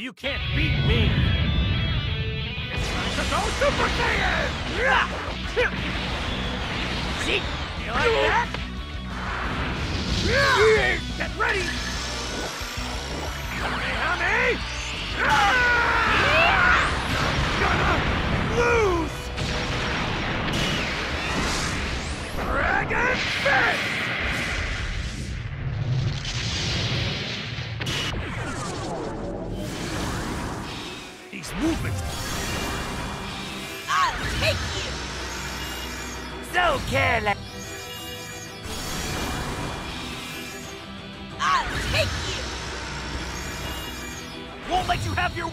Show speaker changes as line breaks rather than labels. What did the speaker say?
You can't beat me! It's time to go Super Saiyan! See? You like that? Get ready! These movements
I'll take you!
So careless.
I'll take you!
won't let you have your